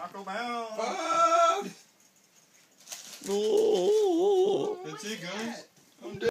Taco Mound. Oh, oh. That's it, guys. I'm dead.